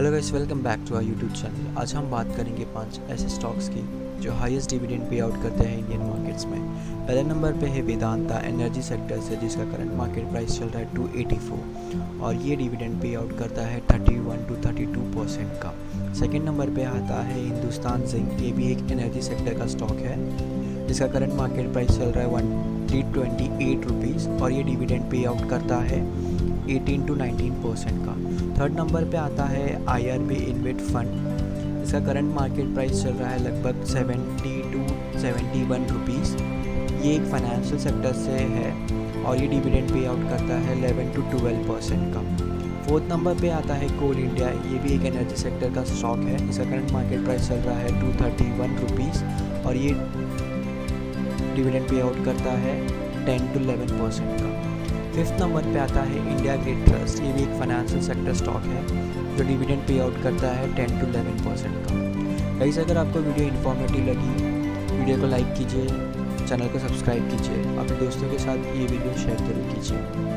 Hello guys welcome back to our YouTube channel आज हम बात करेंगे पाँच ऐसे स्टॉक्स की जो हाईएस्ट डिविडेंड पे आउट करते हैं इंडियन मार्केट्स में। पहले नंबर पे है वेदांता एनर्जी सेक्टर से जिसका करंट मार्केट प्राइस चल रहा है 284 और ये डिविडेंड पे आउट करता है 31 टू 32 परसेंट का। सेकेंड नंबर पे आता है हिंदुस्तान जिंक ये भी एक एनर्जी सेक्टर का स्टॉक है, जिसका करंट मार्केट प्राइस चल रहा है one three twenty eight rupees और ये डिविडेंड पे आउट करता है 18 टू 19 परसेंट का। थर्ड नंबर पे आता है I R B InvIT fund इसका करंट मार्केट प्राइस चल रहा है लगभग 70 टू 71 रुपीज़ ये एक फाइनेंशियल सेक्टर से है और ये डिविडेंड पे आउट करता है 11 टू 12 परसेंट का। फोर्थ नंबर पे आता है कोल इंडिया ये भी एक एनर्जी सेक्टर का स्टॉक है। इसका करंट मार्केट प्राइस चल रहा है टू थर्टी वन रुपीज़ और ये डिविडेंड पे आउट करता है टेन टू इलेवन परसेंट का। फिफ्थ नंबर पे आता है इंडिया गेट ट्रस्ट ये भी एक फाइनेंशियल सेक्टर स्टॉक है, जो डिविडेंड पे आउट करता है टेन टू इलेवन परसेंट का। गाइस अगर आपको वीडियो इन्फॉर्मेटिव लगी वीडियो को लाइक कीजिए चैनल को सब्सक्राइब कीजिए, अपने दोस्तों के साथ ये वीडियो शेयर ज़रूर कीजिए।